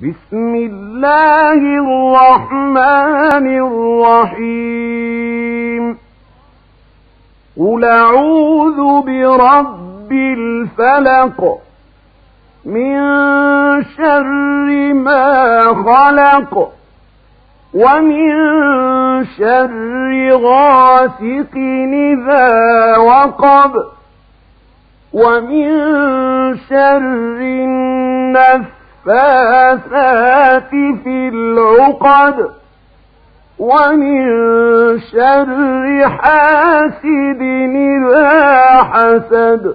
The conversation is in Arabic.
بسم الله الرحمن الرحيم. قل أعوذ برب الفلق من شر ما خلق ومن شر غاسق إذا وقب ومن شر النفاثات في العقد ومن شر حاسد إذا حسد.